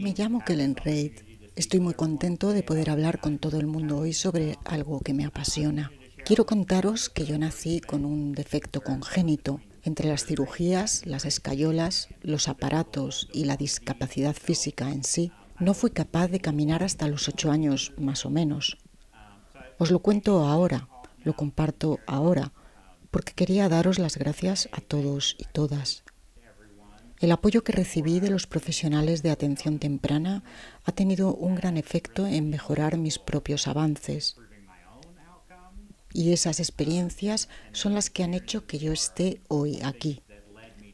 Me llamo Kellen Reid. Estoy muy contento de poder hablar con todo el mundo hoy sobre algo que me apasiona. Quiero contaros que yo nací con un defecto congénito. Entre las cirugías, las escayolas, los aparatos y la discapacidad física en sí, no fui capaz de caminar hasta los ocho años, más o menos. Os lo cuento ahora, lo comparto ahora, porque quería daros las gracias a todos y todas. El apoyo que recibí de los profesionales de atención temprana ha tenido un gran efecto en mejorar mis propios avances. Y esas experiencias son las que han hecho que yo esté hoy aquí.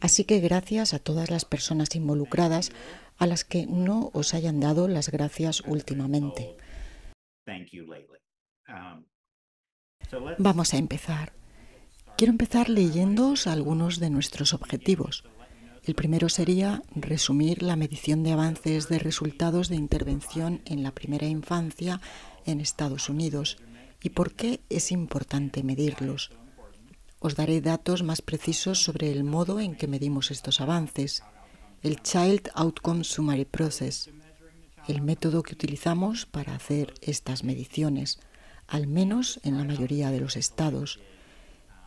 Así que gracias a todas las personas involucradas a las que no os hayan dado las gracias últimamente. Vamos a empezar. Quiero empezar leyéndoos algunos de nuestros objetivos. El primero sería resumir la medición de avances de resultados de intervención en la primera infancia en Estados Unidos y por qué es importante medirlos. Os daré datos más precisos sobre el modo en que medimos estos avances. El Child Outcome Summary Process, el método que utilizamos para hacer estas mediciones, al menos en la mayoría de los estados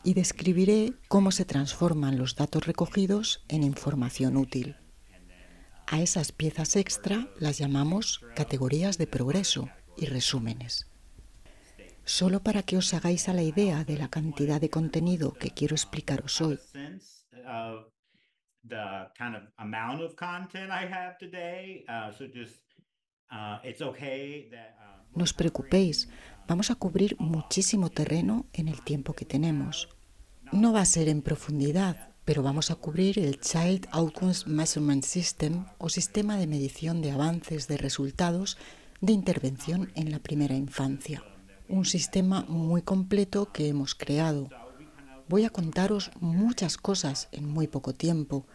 y describiré cómo se transforman los datos recogidos en información útil. A esas piezas extra las llamamos categorías de progreso y resúmenes. Solo para que os hagáis a la idea de la cantidad de contenido que quiero explicaros hoy. No os preocupéis, vamos a cubrir muchísimo terreno en el tiempo que tenemos. No va a ser en profundidad, pero vamos a cubrir el Child Outcomes Measurement System o sistema de medición de avances de resultados de intervención en la primera infancia. Un sistema muy completo que hemos creado. Voy a contaros muchas cosas en muy poco tiempo,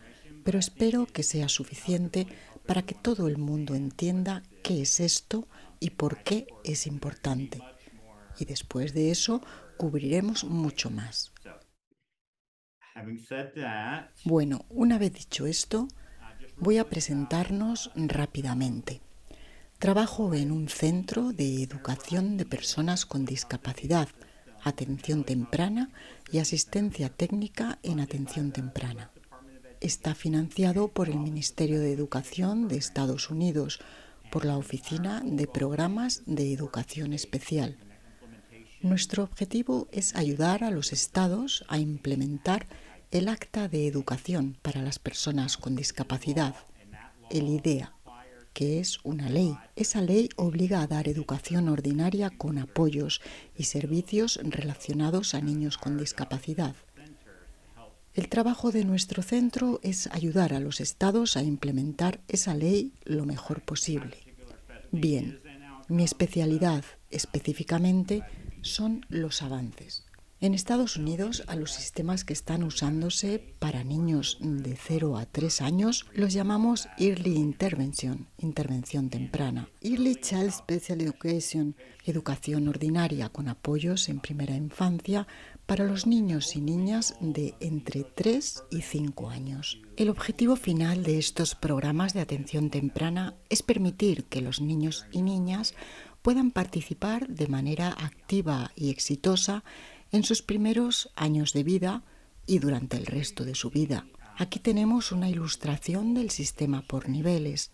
pero espero que sea suficiente para que todo el mundo entienda qué es esto y por qué es importante. Y después de eso cubriremos mucho más. Bueno, una vez dicho esto, voy a presentarnos rápidamente. Trabajo en un centro de educación de personas con discapacidad, atención temprana y asistencia técnica en atención temprana. Está financiado por el Ministerio de Educación de Estados Unidos, por la Oficina de Programas de Educación Especial. Nuestro objetivo es ayudar a los estados a implementar el Acta de Educación para las Personas con Discapacidad, el IDEA, que es una ley. Esa ley obliga a dar educación ordinaria con apoyos y servicios relacionados a niños con discapacidad. El trabajo de nuestro centro es ayudar a los estados a implementar esa ley lo mejor posible. Bien, mi especialidad específicamente son los avances. En Estados Unidos, a los sistemas que están usándose para niños de 0 a 3 años los llamamos Early Intervention, intervención temprana. Early Child Special Education, educación ordinaria con apoyos en primera infancia para los niños y niñas de entre 3 y 5 años. El objetivo final de estos programas de atención temprana es permitir que los niños y niñas puedan participar de manera activa y exitosa en sus primeros años de vida y durante el resto de su vida. Aquí tenemos una ilustración del sistema por niveles,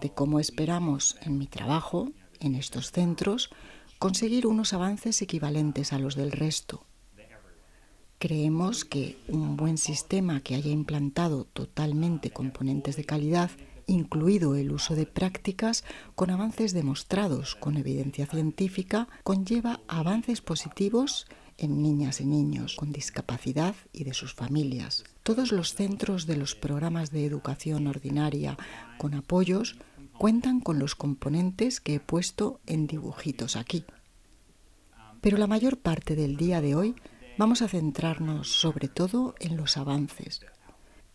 de cómo esperamos en mi trabajo, en estos centros, conseguir unos avances equivalentes a los del resto. Creemos que un buen sistema que haya implantado totalmente componentes de calidad, incluido el uso de prácticas con avances demostrados con evidencia científica, conlleva avances positivos en niñas y niños con discapacidad y de sus familias. Todos los centros de los programas de educación ordinaria con apoyos cuentan con los componentes que he puesto en dibujitos aquí. Pero la mayor parte del día de hoy vamos a centrarnos sobre todo en los avances.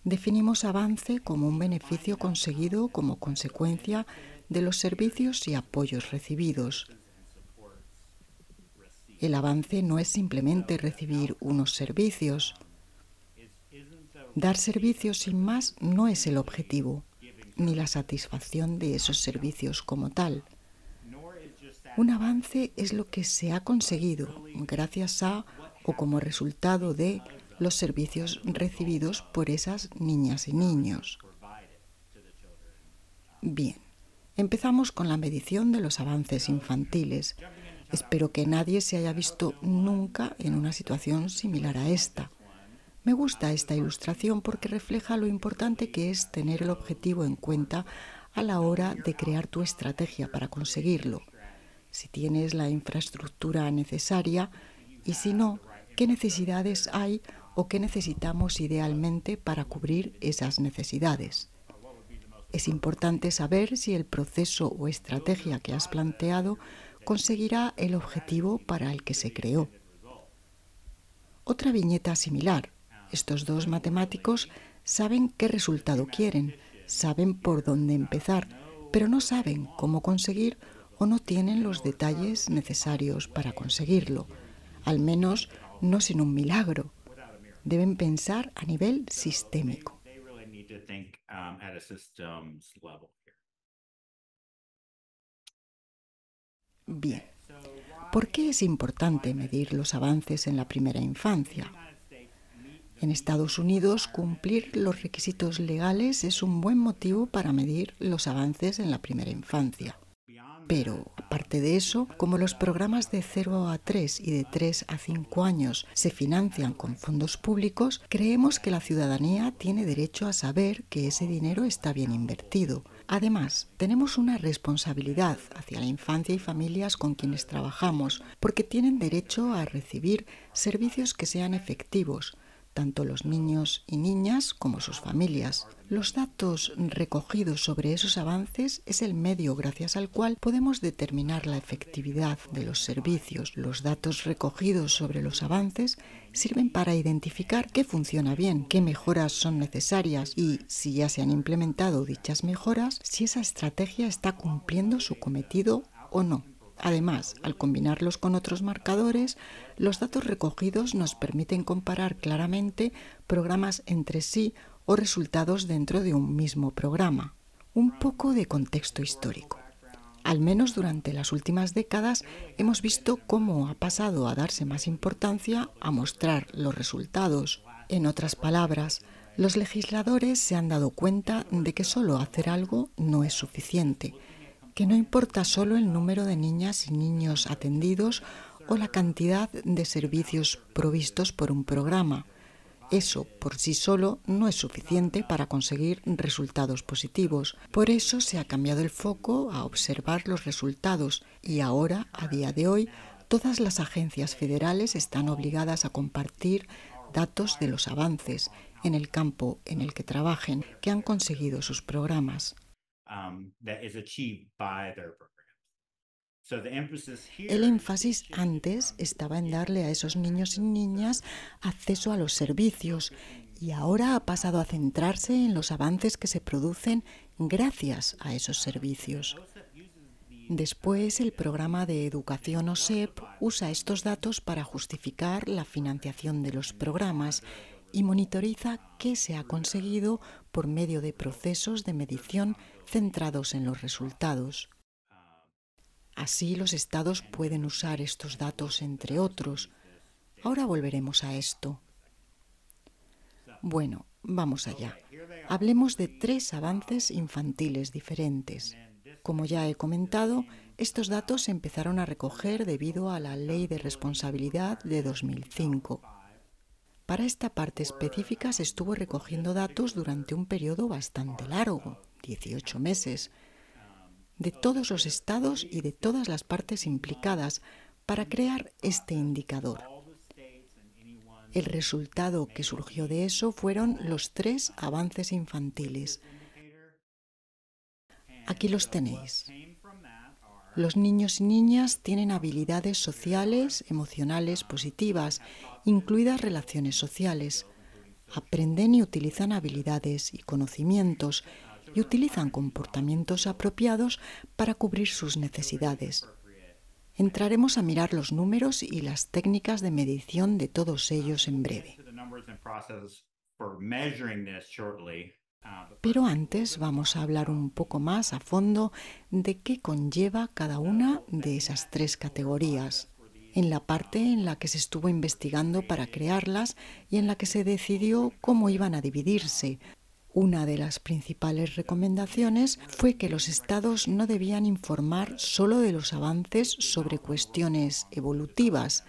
Definimos avance como un beneficio conseguido como consecuencia de los servicios y apoyos recibidos, el avance no es simplemente recibir unos servicios. Dar servicios sin más no es el objetivo. ni la satisfacción de esos servicios como tal. Un avance es lo que se ha conseguido gracias a o como resultado de los servicios recibidos por esas niñas y niños. Bien, empezamos con la medición de los avances infantiles. Espero que nadie se haya visto nunca en una situación similar a esta. Me gusta esta ilustración porque refleja lo importante que es tener el objetivo en cuenta a la hora de crear tu estrategia para conseguirlo. Si tienes la infraestructura necesaria y si no, qué necesidades hay o qué necesitamos idealmente para cubrir esas necesidades. Es importante saber si el proceso o estrategia que has planteado conseguirá el objetivo para el que se creó. Otra viñeta similar estos dos matemáticos saben qué resultado quieren, saben por dónde empezar, pero no saben cómo conseguir o no tienen los detalles necesarios para conseguirlo, al menos no sin un milagro. Deben pensar a nivel sistémico. Bien, ¿por qué es importante medir los avances en la primera infancia? En Estados Unidos, cumplir los requisitos legales es un buen motivo para medir los avances en la primera infancia. Pero, aparte de eso, como los programas de 0 a 3 y de 3 a 5 años se financian con fondos públicos, creemos que la ciudadanía tiene derecho a saber que ese dinero está bien invertido. Además, tenemos una responsabilidad hacia la infancia y familias con quienes trabajamos, porque tienen derecho a recibir servicios que sean efectivos, tanto los niños y niñas como sus familias. Los datos recogidos sobre esos avances es el medio gracias al cual podemos determinar la efectividad de los servicios. Los datos recogidos sobre los avances sirven para identificar qué funciona bien, qué mejoras son necesarias y, si ya se han implementado dichas mejoras, si esa estrategia está cumpliendo su cometido o no. Además, al combinarlos con otros marcadores, los datos recogidos nos permiten comparar claramente programas entre sí o resultados dentro de un mismo programa. Un poco de contexto histórico. Al menos durante las últimas décadas hemos visto cómo ha pasado a darse más importancia a mostrar los resultados. En otras palabras, los legisladores se han dado cuenta de que solo hacer algo no es suficiente que no importa solo el número de niñas y niños atendidos o la cantidad de servicios provistos por un programa. Eso por sí solo no es suficiente para conseguir resultados positivos. Por eso se ha cambiado el foco a observar los resultados y ahora, a día de hoy, todas las agencias federales están obligadas a compartir datos de los avances en el campo en el que trabajen que han conseguido sus programas. Um, el énfasis antes estaba en darle a esos niños y niñas acceso a los servicios y ahora ha pasado a centrarse en los avances que se producen gracias a esos servicios. Después, el programa de educación OSEP usa estos datos para justificar la financiación de los programas y monitoriza qué se ha conseguido por medio de procesos de medición centrados en los resultados. Así los estados pueden usar estos datos entre otros. Ahora volveremos a esto. Bueno, vamos allá. Hablemos de tres avances infantiles diferentes. Como ya he comentado, estos datos se empezaron a recoger debido a la Ley de Responsabilidad de 2005. Para esta parte específica se estuvo recogiendo datos durante un periodo bastante largo, 18 meses, de todos los estados y de todas las partes implicadas para crear este indicador. El resultado que surgió de eso fueron los tres avances infantiles. Aquí los tenéis. Los niños y niñas tienen habilidades sociales, emocionales, positivas, incluidas relaciones sociales. Aprenden y utilizan habilidades y conocimientos y utilizan comportamientos apropiados para cubrir sus necesidades. Entraremos a mirar los números y las técnicas de medición de todos ellos en breve. Pero antes vamos a hablar un poco más a fondo de qué conlleva cada una de esas tres categorías, en la parte en la que se estuvo investigando para crearlas y en la que se decidió cómo iban a dividirse. Una de las principales recomendaciones fue que los estados no debían informar solo de los avances sobre cuestiones evolutivas,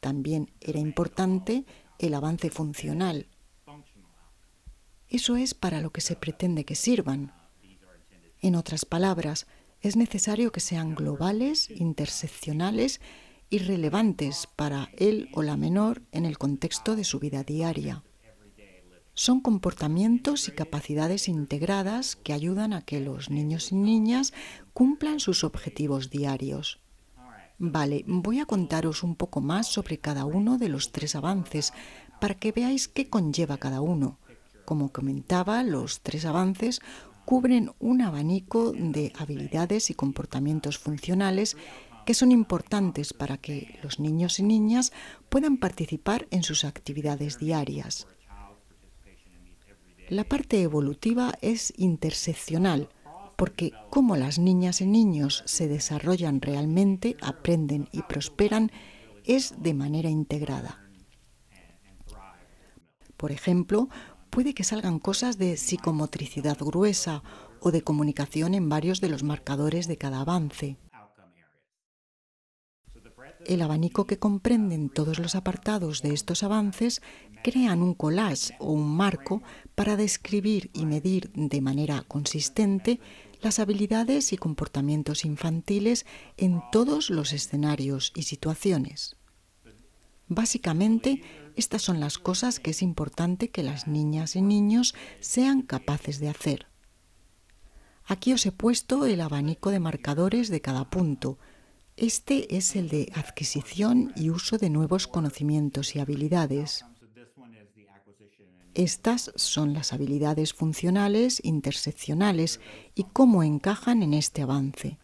también era importante el avance funcional, eso es para lo que se pretende que sirvan. En otras palabras, es necesario que sean globales, interseccionales y relevantes para él o la menor en el contexto de su vida diaria. Son comportamientos y capacidades integradas que ayudan a que los niños y niñas cumplan sus objetivos diarios. Vale, voy a contaros un poco más sobre cada uno de los tres avances para que veáis qué conlleva cada uno. Como comentaba, los tres avances cubren un abanico de habilidades y comportamientos funcionales que son importantes para que los niños y niñas puedan participar en sus actividades diarias. La parte evolutiva es interseccional, porque como las niñas y niños se desarrollan realmente, aprenden y prosperan, es de manera integrada. Por ejemplo, puede que salgan cosas de psicomotricidad gruesa o de comunicación en varios de los marcadores de cada avance. El abanico que comprenden todos los apartados de estos avances crean un collage o un marco para describir y medir de manera consistente las habilidades y comportamientos infantiles en todos los escenarios y situaciones. Básicamente, estas son las cosas que es importante que las niñas y niños sean capaces de hacer. Aquí os he puesto el abanico de marcadores de cada punto. Este es el de adquisición y uso de nuevos conocimientos y habilidades. Estas son las habilidades funcionales interseccionales y cómo encajan en este avance.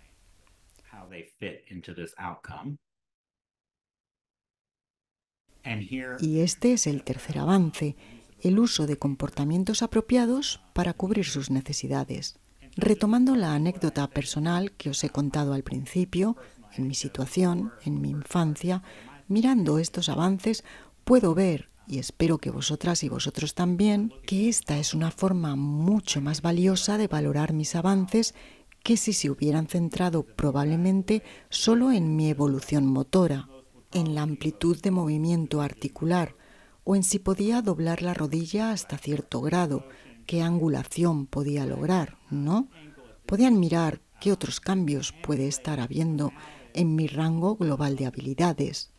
Y este es el tercer avance, el uso de comportamientos apropiados para cubrir sus necesidades. Retomando la anécdota personal que os he contado al principio, en mi situación, en mi infancia, mirando estos avances, puedo ver, y espero que vosotras y vosotros también, que esta es una forma mucho más valiosa de valorar mis avances que si se hubieran centrado probablemente solo en mi evolución motora en la amplitud de movimiento articular o en si podía doblar la rodilla hasta cierto grado, qué angulación podía lograr, ¿no? Podían mirar qué otros cambios puede estar habiendo en mi rango global de habilidades.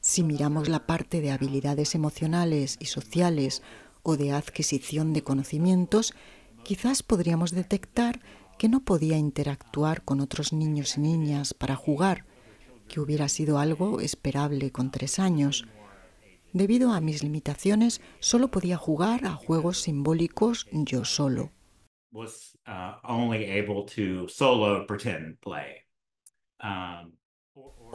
Si miramos la parte de habilidades emocionales y sociales o de adquisición de conocimientos, quizás podríamos detectar que no podía interactuar con otros niños y niñas para jugar, que hubiera sido algo esperable con tres años. Debido a mis limitaciones, solo podía jugar a juegos simbólicos yo solo.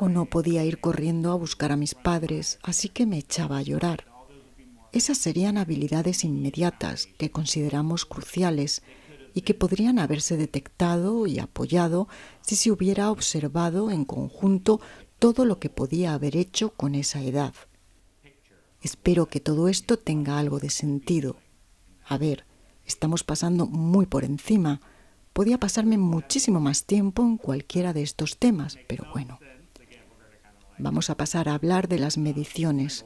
o no podía ir corriendo a buscar a mis padres, así que me echaba a llorar. Esas serían habilidades inmediatas que consideramos cruciales y que podrían haberse detectado y apoyado si se hubiera observado en conjunto todo lo que podía haber hecho con esa edad. Espero que todo esto tenga algo de sentido. A ver, estamos pasando muy por encima. Podía pasarme muchísimo más tiempo en cualquiera de estos temas, pero bueno. Vamos a pasar a hablar de las mediciones.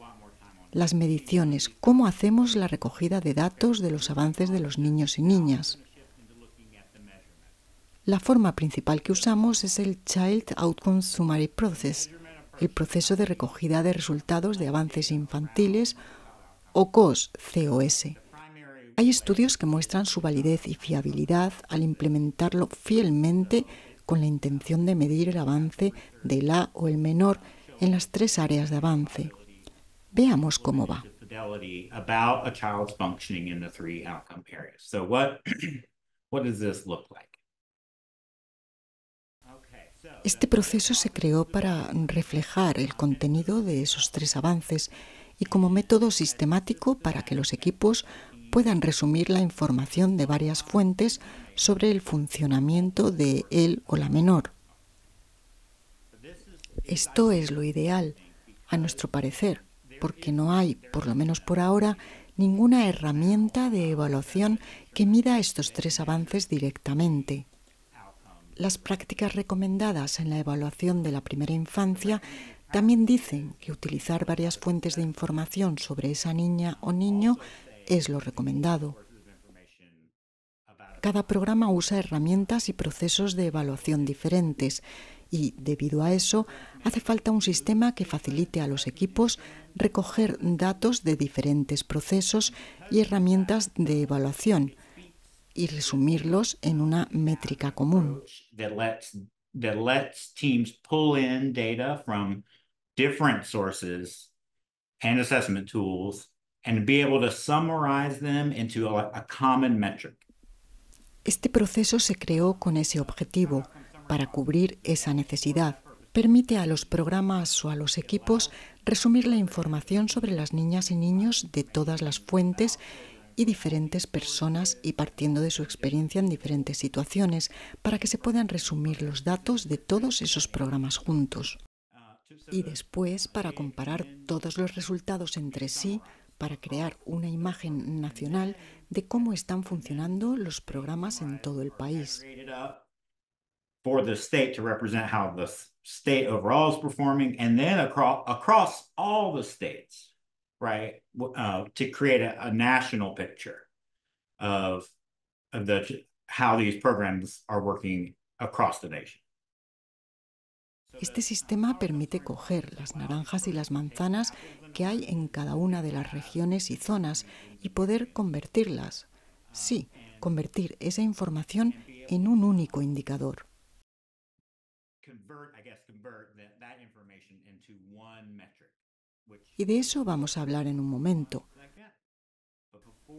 Las mediciones, cómo hacemos la recogida de datos de los avances de los niños y niñas. La forma principal que usamos es el Child Outcome Summary Process, el proceso de recogida de resultados de avances infantiles o COS, COS. Hay estudios que muestran su validez y fiabilidad al implementarlo fielmente con la intención de medir el avance del A o el menor en las tres áreas de avance. Veamos cómo va. Este proceso se creó para reflejar el contenido de esos tres avances y como método sistemático para que los equipos puedan resumir la información de varias fuentes sobre el funcionamiento de él o la menor. Esto es lo ideal, a nuestro parecer, porque no hay, por lo menos por ahora, ninguna herramienta de evaluación que mida estos tres avances directamente. Las prácticas recomendadas en la evaluación de la primera infancia también dicen que utilizar varias fuentes de información sobre esa niña o niño es lo recomendado. Cada programa usa herramientas y procesos de evaluación diferentes y, debido a eso, hace falta un sistema que facilite a los equipos recoger datos de diferentes procesos y herramientas de evaluación y resumirlos en una métrica común. different sources and assessment tools and be able to summarize them into a, a common metric. Este proceso se creó con ese objetivo, para cubrir esa necesidad. Permite a los programas o a los equipos resumir la información sobre las niñas y niños de todas las fuentes y diferentes personas y partiendo de su experiencia en diferentes situaciones, para que se puedan resumir los datos de todos esos programas juntos y después para comparar todos los resultados entre sí para crear una imagen nacional de cómo están funcionando los programas en todo el país. For the state to represent how the state overall is performing, and then across all the states, right? Uh, to create a, a national picture of of the how these programs are working across the nation. Este sistema permite coger las naranjas y las manzanas que hay en cada una de las regiones y zonas y poder convertirlas. Sí, convertir esa información en un único indicador. Y de eso vamos a hablar en un momento.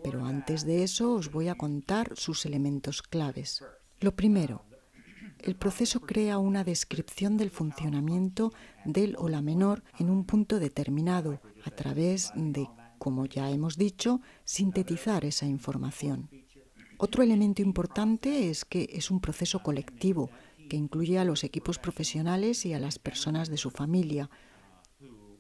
Pero antes de eso os voy a contar sus elementos claves. Lo primero, el proceso crea una descripción del funcionamiento del o la menor en un punto determinado a través de, como ya hemos dicho, sintetizar esa información. Otro elemento importante es que es un proceso colectivo que incluye a los equipos profesionales y a las personas de su familia.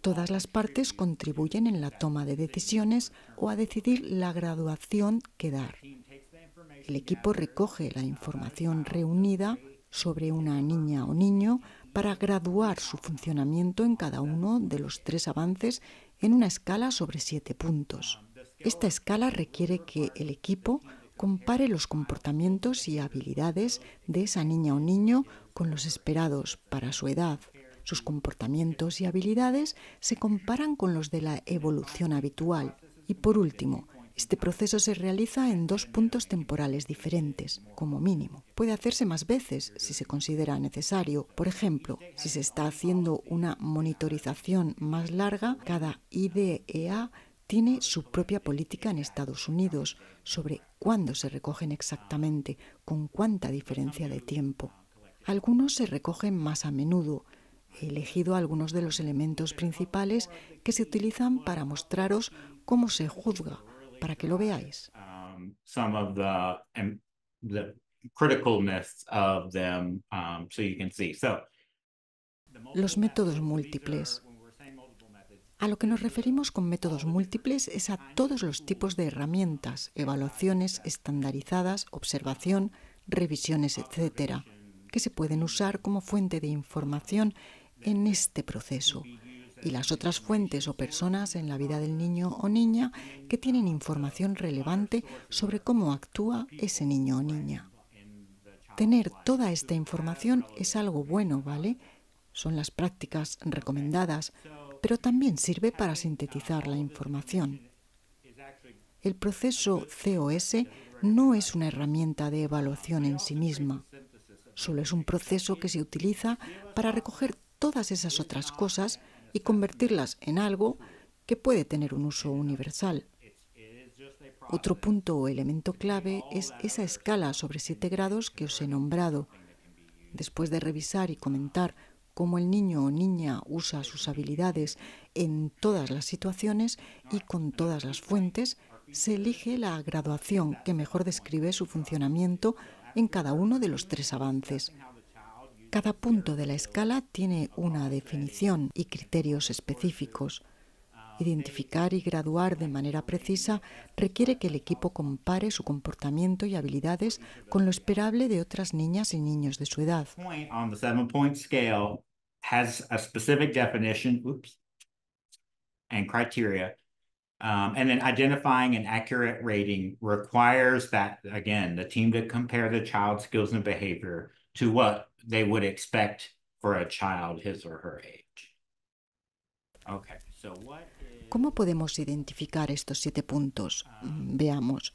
Todas las partes contribuyen en la toma de decisiones o a decidir la graduación que dar. El equipo recoge la información reunida sobre una niña o niño para graduar su funcionamiento en cada uno de los tres avances en una escala sobre siete puntos. Esta escala requiere que el equipo compare los comportamientos y habilidades de esa niña o niño con los esperados para su edad. Sus comportamientos y habilidades se comparan con los de la evolución habitual. Y por último, este proceso se realiza en dos puntos temporales diferentes, como mínimo. Puede hacerse más veces si se considera necesario. Por ejemplo, si se está haciendo una monitorización más larga, cada IDEA tiene su propia política en Estados Unidos sobre cuándo se recogen exactamente, con cuánta diferencia de tiempo. Algunos se recogen más a menudo. He elegido algunos de los elementos principales que se utilizan para mostraros cómo se juzga para que lo veáis. Los métodos múltiples. A lo que nos referimos con métodos múltiples es a todos los tipos de herramientas, evaluaciones estandarizadas, observación, revisiones, etcétera, que se pueden usar como fuente de información en este proceso y las otras fuentes o personas en la vida del niño o niña que tienen información relevante sobre cómo actúa ese niño o niña. Tener toda esta información es algo bueno, ¿vale? Son las prácticas recomendadas, pero también sirve para sintetizar la información. El proceso COS no es una herramienta de evaluación en sí misma, solo es un proceso que se utiliza para recoger todas esas otras cosas y convertirlas en algo que puede tener un uso universal. Otro punto o elemento clave es esa escala sobre 7 grados que os he nombrado. Después de revisar y comentar cómo el niño o niña usa sus habilidades en todas las situaciones y con todas las fuentes, se elige la graduación que mejor describe su funcionamiento en cada uno de los tres avances. Cada punto de la escala tiene una definición y criterios específicos. Identificar y graduar de manera precisa requiere que el equipo compare su comportamiento y habilidades con lo esperable de otras niñas y niños de su edad. Um, and then identifying an accurate rating requires that, again, the team to compare the child's skills and behavior to what they would expect for a child his or her age. Okay, so. ¿Cómo podemos identificar estos siete puntos? Mm, veamos.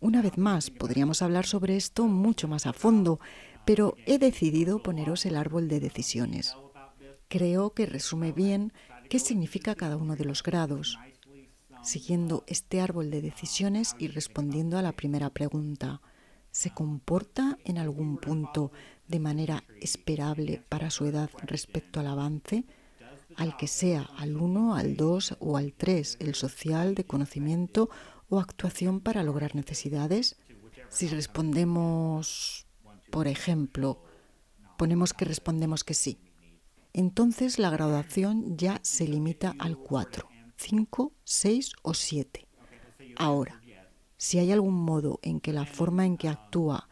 Una vez más, podríamos hablar sobre esto mucho más a fondo, pero he decidido poneros el árbol de decisiones. Creo que resume bien qué significa cada uno de los grados. Siguiendo este árbol de decisiones y respondiendo a la primera pregunta, ¿se comporta en algún punto de manera esperable para su edad respecto al avance? Al que sea, al 1, al 2 o al 3, el social, de conocimiento o actuación para lograr necesidades? Si respondemos por ejemplo, ponemos que respondemos que sí. Entonces la graduación ya se limita al 4, 5, 6 o 7. Ahora, si hay algún modo en que la forma en que actúa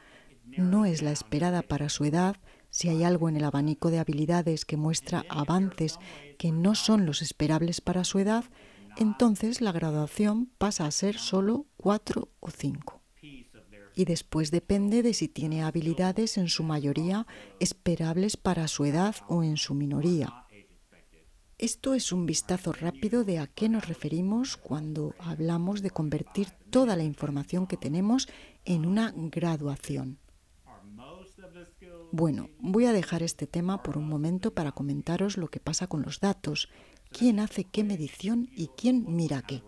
no es la esperada para su edad, si hay algo en el abanico de habilidades que muestra avances que no son los esperables para su edad, entonces la graduación pasa a ser solo 4 o 5 y después depende de si tiene habilidades en su mayoría esperables para su edad o en su minoría. Esto es un vistazo rápido de a qué nos referimos cuando hablamos de convertir toda la información que tenemos en una graduación. Bueno, voy a dejar este tema por un momento para comentaros lo que pasa con los datos, quién hace qué medición y quién mira qué.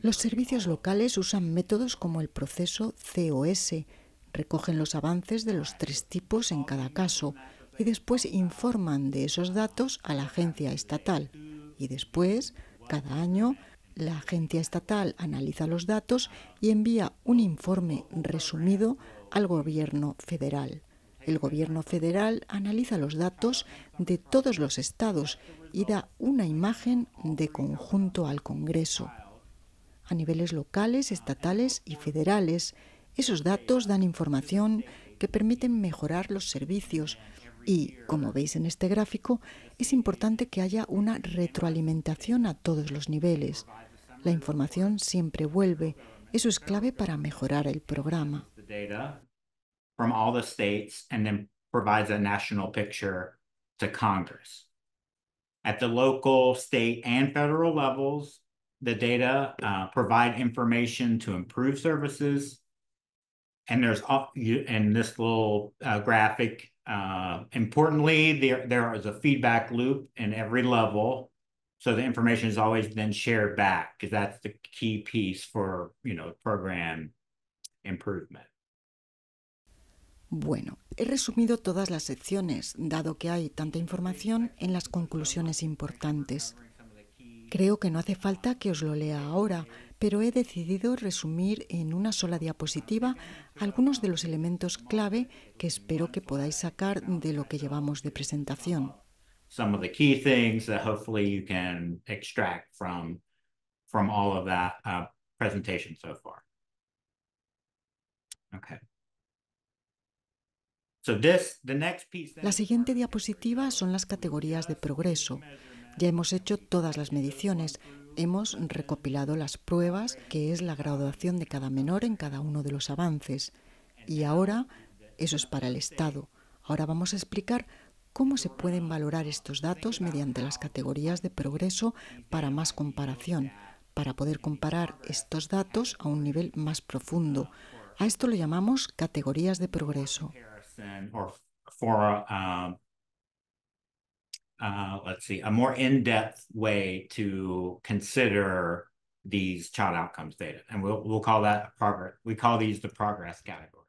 Los servicios locales usan métodos como el proceso COS, recogen los avances de los tres tipos en cada caso y después informan de esos datos a la agencia estatal. Y después, cada año, la agencia estatal analiza los datos y envía un informe resumido al gobierno federal. El gobierno federal analiza los datos de todos los estados y da una imagen de conjunto al Congreso a niveles locales, estatales y federales. Esos datos dan información que permiten mejorar los servicios y, como veis en este gráfico, es importante que haya una retroalimentación a todos los niveles. La información siempre vuelve. Eso es clave para mejorar el programa. At the local, state, and federal levels, the data, uh, provide information to improve services. And there's this little uh, graphic, uh, importantly, there, there is a feedback loop in every level. So the information is always then shared back because that's the key piece for, you know, program improvement. Bueno, he resumido todas las secciones, dado que hay tanta información en las conclusiones importantes. Creo que no hace falta que os lo lea ahora, pero he decidido resumir en una sola diapositiva algunos de los elementos clave que espero que podáis sacar de lo que llevamos de presentación. Some of the key things that hopefully you can extract from from all of that uh, presentation so far. Okay. So this, the next piece La siguiente diapositiva son las categorías de progreso. Ya hemos hecho todas las mediciones, hemos recopilado las pruebas, que es la graduación de cada menor en cada uno de los avances. Y ahora, eso es para el Estado. Ahora vamos a explicar cómo se pueden valorar estos datos mediante las categorías de progreso para más comparación, para poder comparar estos datos a un nivel más profundo. A esto lo llamamos categorías de progreso. Uh, let's see, a more in-depth way to consider these child outcomes data. And we'll, we'll call that progress. We call these the progress categories.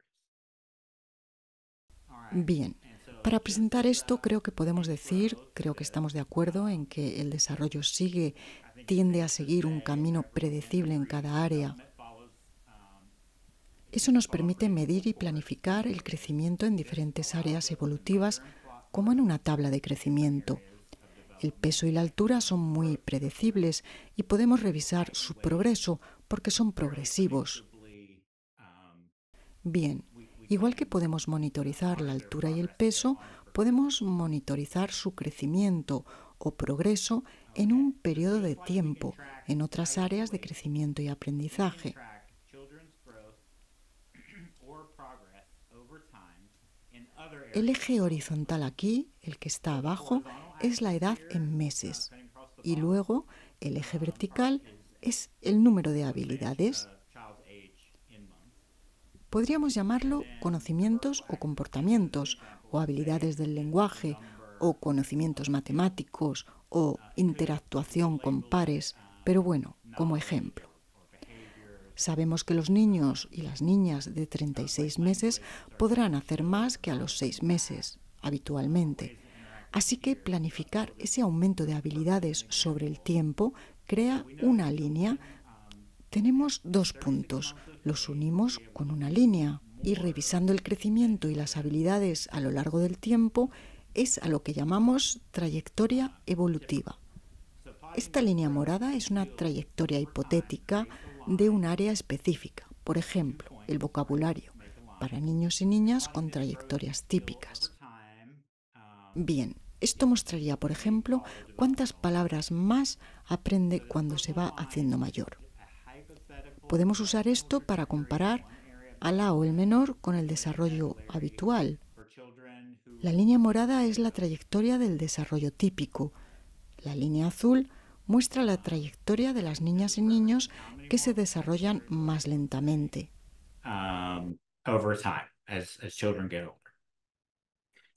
Bien. Para presentar esto creo que podemos decir, creo que estamos de acuerdo en que el desarrollo sigue, tiende a seguir un camino predecible en cada área. Eso nos permite medir y planificar el crecimiento en diferentes áreas evolutivas como en una tabla de crecimiento. El peso y la altura son muy predecibles y podemos revisar su progreso porque son progresivos. Bien, igual que podemos monitorizar la altura y el peso, podemos monitorizar su crecimiento o progreso en un periodo de tiempo en otras áreas de crecimiento y aprendizaje. El eje horizontal aquí, el que está abajo, es la edad en meses y luego el eje vertical es el número de habilidades. Podríamos llamarlo conocimientos o comportamientos, o habilidades del lenguaje, o conocimientos matemáticos, o interactuación con pares, pero bueno, como ejemplo. Sabemos que los niños y las niñas de 36 meses podrán hacer más que a los 6 meses, habitualmente. Así que planificar ese aumento de habilidades sobre el tiempo crea una línea. Tenemos dos puntos, los unimos con una línea y revisando el crecimiento y las habilidades a lo largo del tiempo es a lo que llamamos trayectoria evolutiva. Esta línea morada es una trayectoria hipotética de un área específica, por ejemplo, el vocabulario, para niños y niñas con trayectorias típicas. Bien, esto mostraría, por ejemplo, cuántas palabras más aprende cuando se va haciendo mayor. Podemos usar esto para comparar A o el menor con el desarrollo habitual. La línea morada es la trayectoria del desarrollo típico. La línea azul muestra la trayectoria de las niñas y niños que se desarrollan más lentamente. Um, over time, as, as children get older.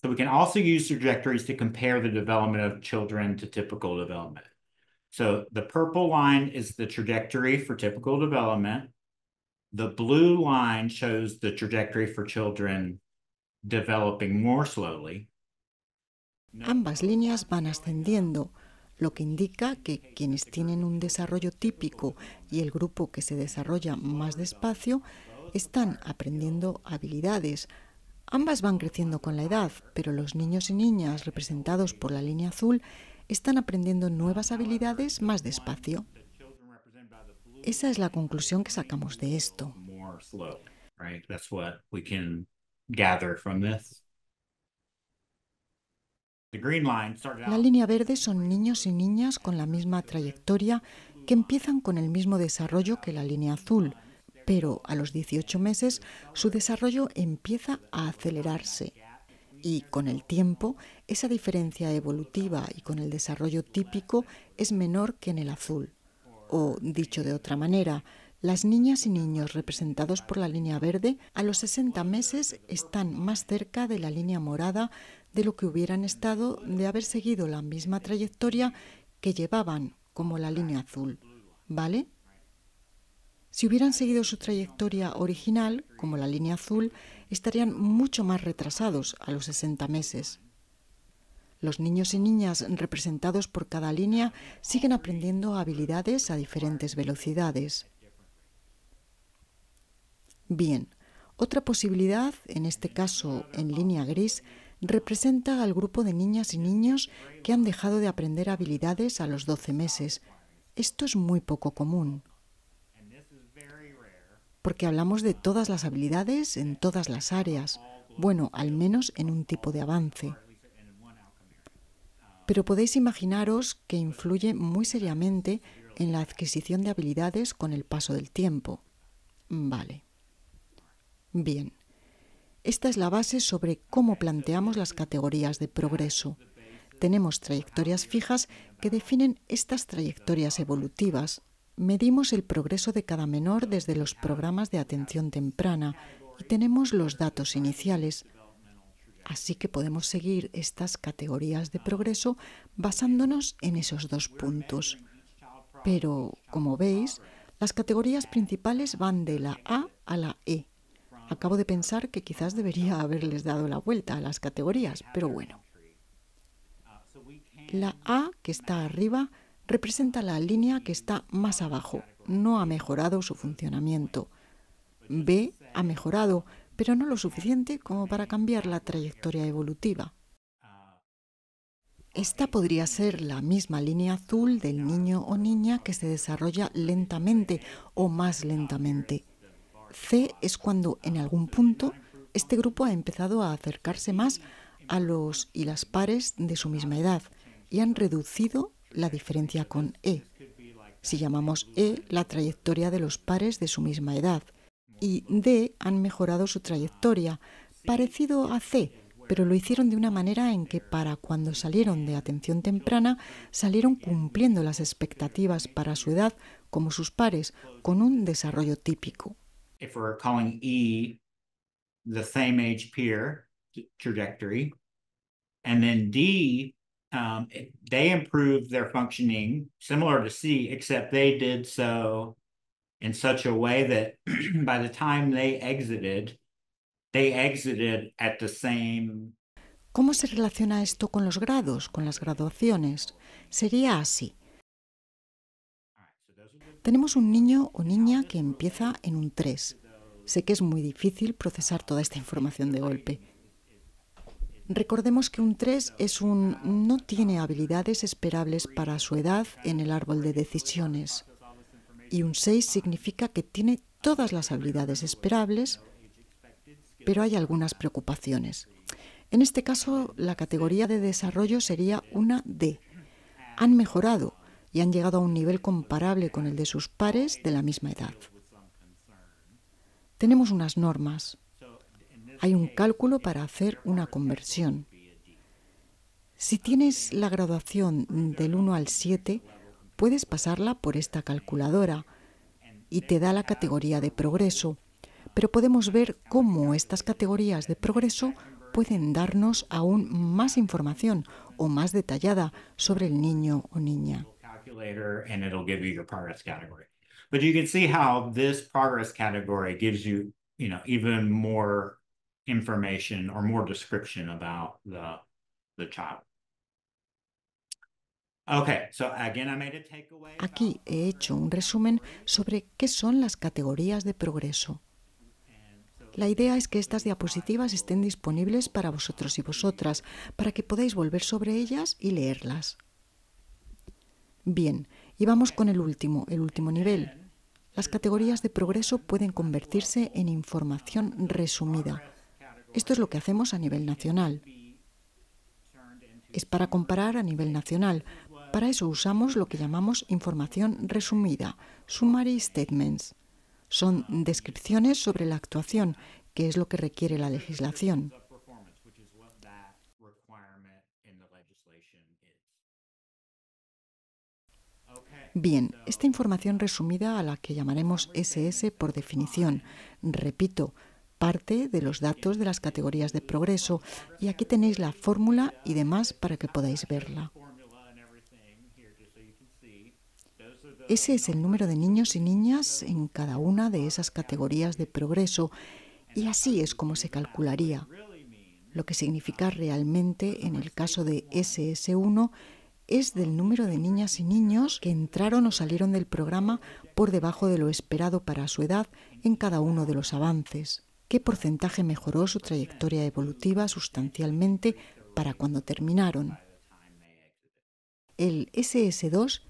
So we can also use trajectories to compare the development of children to typical development. So the purple line is the trajectory for typical development. The blue line shows the trajectory for children developing more slowly. Ambas líneas van ascendiendo lo que indica que quienes tienen un desarrollo típico y el grupo que se desarrolla más despacio están aprendiendo habilidades. Ambas van creciendo con la edad, pero los niños y niñas representados por la línea azul están aprendiendo nuevas habilidades más despacio. Esa es la conclusión que sacamos de esto. La línea verde son niños y niñas con la misma trayectoria que empiezan con el mismo desarrollo que la línea azul, pero a los 18 meses su desarrollo empieza a acelerarse y con el tiempo esa diferencia evolutiva y con el desarrollo típico es menor que en el azul. O, dicho de otra manera, las niñas y niños representados por la línea verde a los 60 meses están más cerca de la línea morada de lo que hubieran estado de haber seguido la misma trayectoria que llevaban como la línea azul. ¿Vale? Si hubieran seguido su trayectoria original, como la línea azul, estarían mucho más retrasados a los 60 meses. Los niños y niñas representados por cada línea siguen aprendiendo habilidades a diferentes velocidades. Bien, otra posibilidad, en este caso en línea gris, representa al grupo de niñas y niños que han dejado de aprender habilidades a los 12 meses. Esto es muy poco común. Porque hablamos de todas las habilidades en todas las áreas, bueno, al menos en un tipo de avance. Pero podéis imaginaros que influye muy seriamente en la adquisición de habilidades con el paso del tiempo. Vale. Bien. Esta es la base sobre cómo planteamos las categorías de progreso. Tenemos trayectorias fijas que definen estas trayectorias evolutivas. Medimos el progreso de cada menor desde los programas de atención temprana y tenemos los datos iniciales. Así que podemos seguir estas categorías de progreso basándonos en esos dos puntos. Pero, como veis, las categorías principales van de la A a la E Acabo de pensar que quizás debería haberles dado la vuelta a las categorías, pero bueno. La A que está arriba representa la línea que está más abajo. No ha mejorado su funcionamiento. B ha mejorado, pero no lo suficiente como para cambiar la trayectoria evolutiva. Esta podría ser la misma línea azul del niño o niña que se desarrolla lentamente o más lentamente. C es cuando en algún punto este grupo ha empezado a acercarse más a los y las pares de su misma edad y han reducido la diferencia con E. Si llamamos E la trayectoria de los pares de su misma edad y D han mejorado su trayectoria, parecido a C, pero lo hicieron de una manera en que para cuando salieron de atención temprana salieron cumpliendo las expectativas para su edad como sus pares, con un desarrollo típico. If we're calling E the same age peer trajectory, and then D, um, they improved their functioning similar to C, except they did so in such a way that by the time they exited, they exited at the same. ¿Cómo se relaciona esto con los grados, con las graduaciones? Sería así. Tenemos un niño o niña que empieza en un 3. Sé que es muy difícil procesar toda esta información de golpe. Recordemos que un 3 es un no tiene habilidades esperables para su edad en el árbol de decisiones. Y un 6 significa que tiene todas las habilidades esperables, pero hay algunas preocupaciones. En este caso, la categoría de desarrollo sería una D. Han mejorado y han llegado a un nivel comparable con el de sus pares de la misma edad. Tenemos unas normas. Hay un cálculo para hacer una conversión. Si tienes la graduación del 1 al 7, puedes pasarla por esta calculadora y te da la categoría de progreso pero podemos ver cómo estas categorías de progreso pueden darnos aún más información o más detallada sobre el niño o niña. But you can see how this progress category gives you, you know, even more information or more description about the, the child. Okay, so again, I made a takeaway. Aquí he hecho un resumen sobre qué son las categorías de progreso. La idea es que estas diapositivas estén disponibles para vosotros y vosotras, para que podáis volver sobre ellas y leerlas. Bien, y vamos con el último, el último nivel. Las categorías de progreso pueden convertirse en información resumida. Esto es lo que hacemos a nivel nacional. Es para comparar a nivel nacional. Para eso usamos lo que llamamos información resumida, summary statements son descripciones sobre la actuación, que es lo que requiere la legislación. Bien, esta información resumida a la que llamaremos SS por definición, repito, parte de los datos de las categorías de progreso y aquí tenéis la fórmula y demás para que podáis verla. Ese es el número de niños y niñas en cada una de esas categorías de progreso y así es como se calcularía. Lo que significa realmente en el caso de SS1 es del número de niñas y niños que entraron o salieron del programa por debajo de lo esperado para su edad en cada uno de los avances. ¿Qué porcentaje mejoró su trayectoria evolutiva sustancialmente para cuando terminaron? El SS2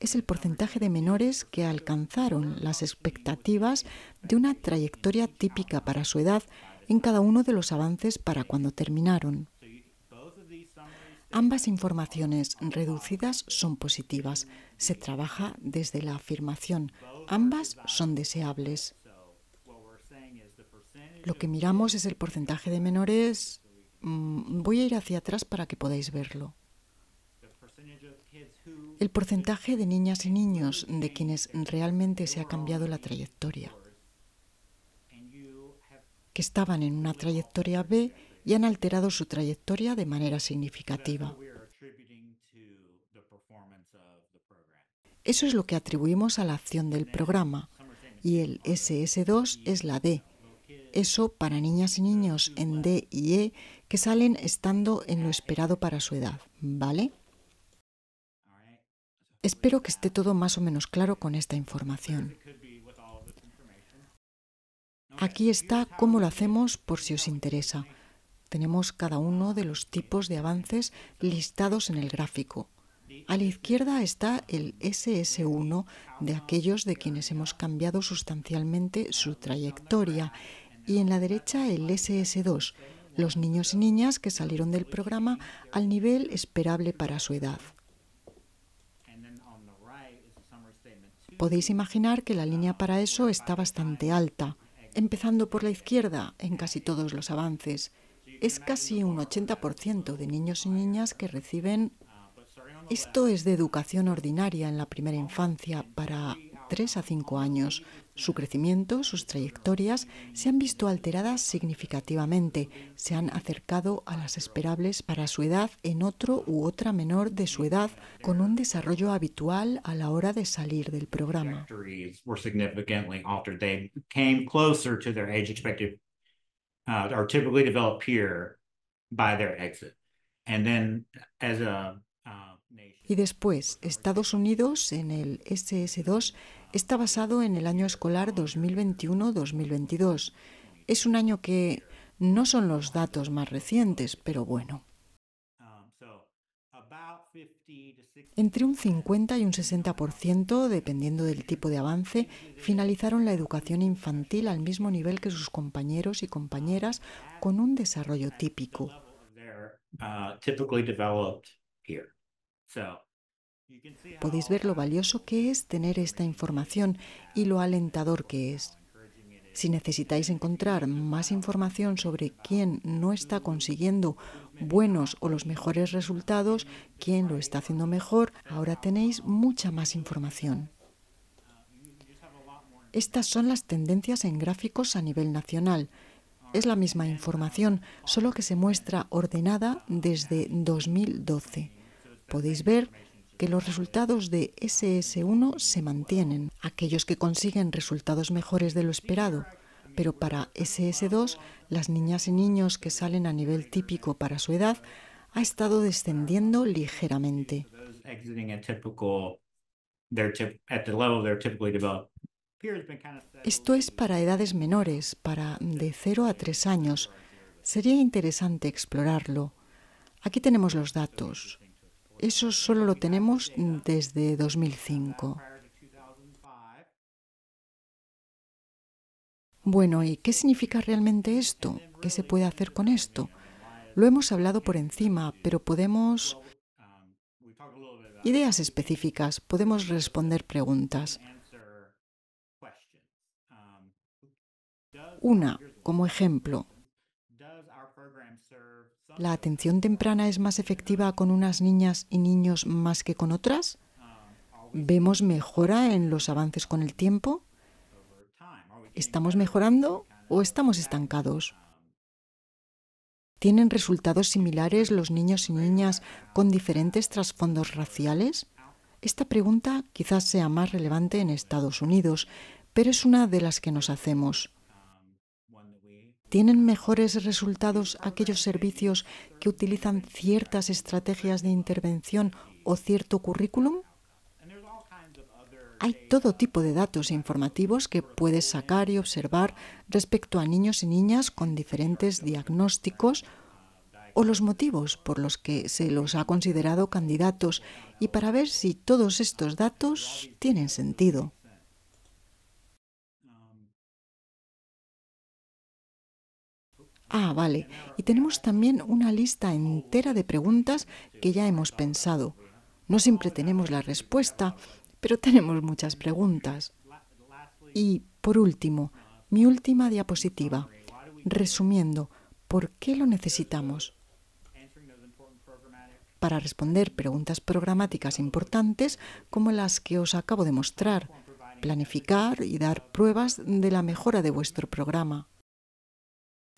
es el porcentaje de menores que alcanzaron las expectativas de una trayectoria típica para su edad en cada uno de los avances para cuando terminaron. Ambas informaciones reducidas son positivas. Se trabaja desde la afirmación. Ambas son deseables. Lo que miramos es el porcentaje de menores. Mm, voy a ir hacia atrás para que podáis verlo el porcentaje de niñas y niños de quienes realmente se ha cambiado la trayectoria, que estaban en una trayectoria B y han alterado su trayectoria de manera significativa. Eso es lo que atribuimos a la acción del programa y el SS2 es la D, eso para niñas y niños en D y E que salen estando en lo esperado para su edad, ¿vale? Espero que esté todo más o menos claro con esta información. Aquí está cómo lo hacemos por si os interesa. Tenemos cada uno de los tipos de avances listados en el gráfico. A la izquierda está el SS1 de aquellos de quienes hemos cambiado sustancialmente su trayectoria y en la derecha el SS2, los niños y niñas que salieron del programa al nivel esperable para su edad. Podéis imaginar que la línea para eso está bastante alta, empezando por la izquierda en casi todos los avances. Es casi un 80% de niños y niñas que reciben esto es de educación ordinaria en la primera infancia para 3 a 5 años. Su crecimiento, sus trayectorias se han visto alteradas significativamente, se han acercado a las esperables para su edad en otro u otra menor de su edad, con un desarrollo habitual a la hora de salir del programa. Y después, Estados Unidos en el SS2 está basado en el año escolar 2021-2022. Es un año que no son los datos más recientes, pero bueno. Entre un 50 y un 60%, dependiendo del tipo de avance, finalizaron la educación infantil al mismo nivel que sus compañeros y compañeras con un desarrollo típico. Podéis ver lo valioso que es tener esta información y lo alentador que es. Si necesitáis encontrar más información sobre quién no está consiguiendo buenos o los mejores resultados, quién lo está haciendo mejor, ahora tenéis mucha más información. Estas son las tendencias en gráficos a nivel nacional. Es la misma información, solo que se muestra ordenada desde 2012 podéis ver que los resultados de SS1 se mantienen, aquellos que consiguen resultados mejores de lo esperado, pero para SS2 las niñas y niños que salen a nivel típico para su edad ha estado descendiendo ligeramente. Esto es para edades menores, para de 0 a 3 años. Sería interesante explorarlo. Aquí tenemos los datos. Eso solo lo tenemos desde 2005. Bueno, ¿y qué significa realmente esto? ¿Qué se puede hacer con esto? Lo hemos hablado por encima, pero podemos... Ideas específicas, podemos responder preguntas. Una, como ejemplo, ¿La atención temprana es más efectiva con unas niñas y niños más que con otras? ¿Vemos mejora en los avances con el tiempo? ¿Estamos mejorando o estamos estancados? ¿Tienen resultados similares los niños y niñas con diferentes trasfondos raciales? Esta pregunta quizás sea más relevante en Estados Unidos, pero es una de las que nos hacemos. ¿Tienen mejores resultados aquellos servicios que utilizan ciertas estrategias de intervención o cierto currículum? Hay todo tipo de datos informativos que puedes sacar y observar respecto a niños y niñas con diferentes diagnósticos o los motivos por los que se los ha considerado candidatos y para ver si todos estos datos tienen sentido. Ah, vale. Y tenemos también una lista entera de preguntas que ya hemos pensado. No siempre tenemos la respuesta, pero tenemos muchas preguntas. Y, por último, mi última diapositiva. Resumiendo, ¿por qué lo necesitamos? Para responder preguntas programáticas importantes como las que os acabo de mostrar, planificar y dar pruebas de la mejora de vuestro programa.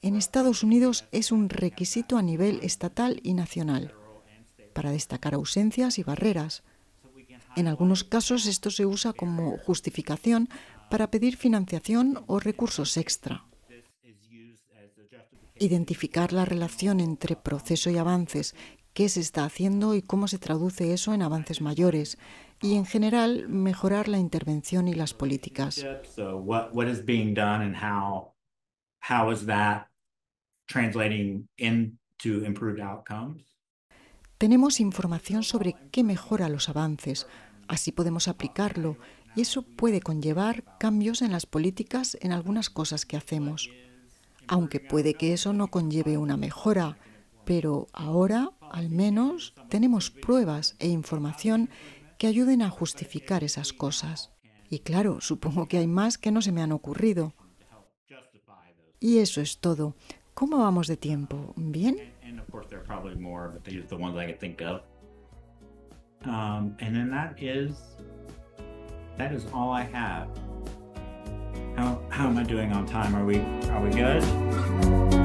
En Estados Unidos es un requisito a nivel estatal y nacional para destacar ausencias y barreras. En algunos casos esto se usa como justificación para pedir financiación o recursos extra. identificar la relación entre proceso y avances, qué se está haciendo y cómo se traduce eso en avances mayores, y en general mejorar la intervención y las políticas. Tenemos información sobre qué mejora los avances, así podemos aplicarlo y eso puede conllevar cambios en las políticas en algunas cosas que hacemos. Aunque puede que eso no conlleve una mejora, pero ahora, al menos, tenemos pruebas e información que ayuden a justificar esas cosas. Y claro, supongo que hay más que no se me han ocurrido. Y eso es todo. ¿Cómo vamos de tiempo? ¿Bien? Um, and then that is that is all I have. How how am I doing on time? Are we are we good?